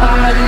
Ja